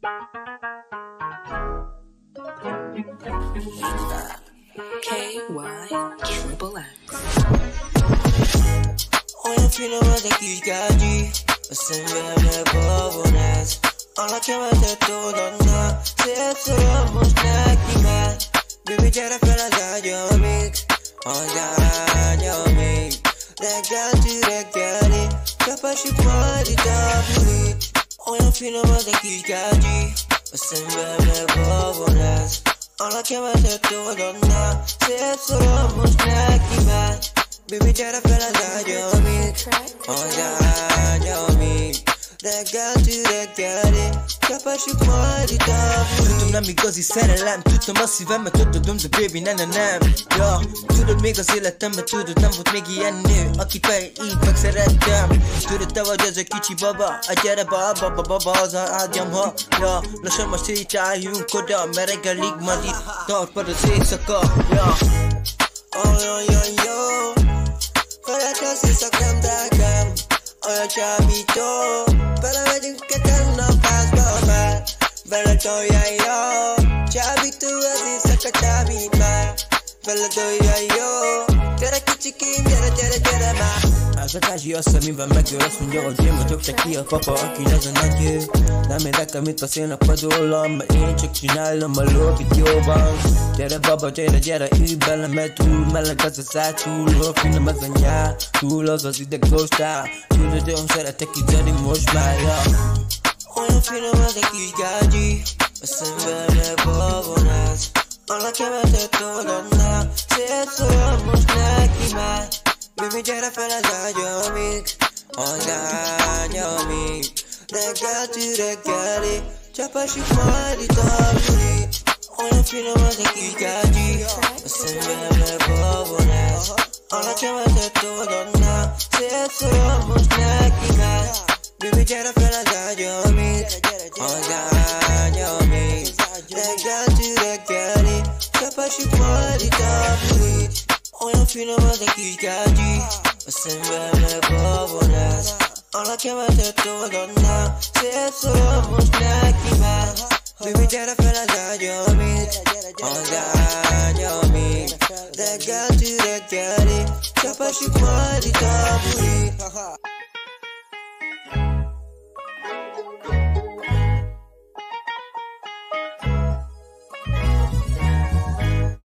KY Triple X. Hoy afirmo de kilkaji Usembele bobonas Alla chiamate tu donna Se sono snacky Baby c'era quella da Jomik Oh da Jomik Ragazzi regali Capaci fuori da lui Hoy afirmo de kilkaji Usembele bobonas Alla chiamate tu donna Se sono snacky Baby c'era quella da Jomik Oh da Jomik Ragazzi regali Kapassuk magunkat Tudom nem igazi szerelem. Tudtam a szívembe, tudodom, de baby ne ne nem ja, Tudod még az életemben, tudod nem volt még ilyen nő Aki fej így megszerettem Tudod te vagy az a kicsi baba A gyere baba, baba, baba az a ágyam ha. Ja, Lassan most sétáljunk oda Mert reggelig már itt tart az éjszaka. Ja. Ajajajajó Felek az éjszakám, drágám Olyan csábító. Belemegyünk már Vele tolja jó Csábító az éjszaka csábít már Vele tolja jó Gyere kicsikém, gyere, gyere, gyere már Az a kázsi azt, amiben megöl Azt mondja, hogy én vagyok, te ki a papa, aki az a nagy ő Nem érdekel, mit beszélnek padólam Mert én csak csinálom a lókit jóban Gyere baba, gyere, gyere, ülj bele Mert túl meleg az a száj, túl jó Finom az a nyár, túl az az ideg gostál Tudod, én szeretek így most már, ja Olyan finom az a kis gágyi A szememre babonász Alla kevetet tudodnál Szép szól most neki már Baby gyere fel az ágyamig Az ágyamig Reggeltű reggeli Csapásik majd itt a buli Olyan finom az a kis gágyi A szememre babonász Alla kevetet tudodnál Szép szól most neki már Baby gyere fel az ágyamig Az ágyamig Reggeltű reggeli Csapásik majd itt a buli Olyan finom az a kis gágyi A szememre babonász Alla kevetet tudodnál Szép szól most neki már Baby gyere fel az ágyamig Az ágyamig Reggeltű reggeli Csapásik majd itt a buli